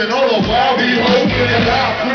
and all the while be open and.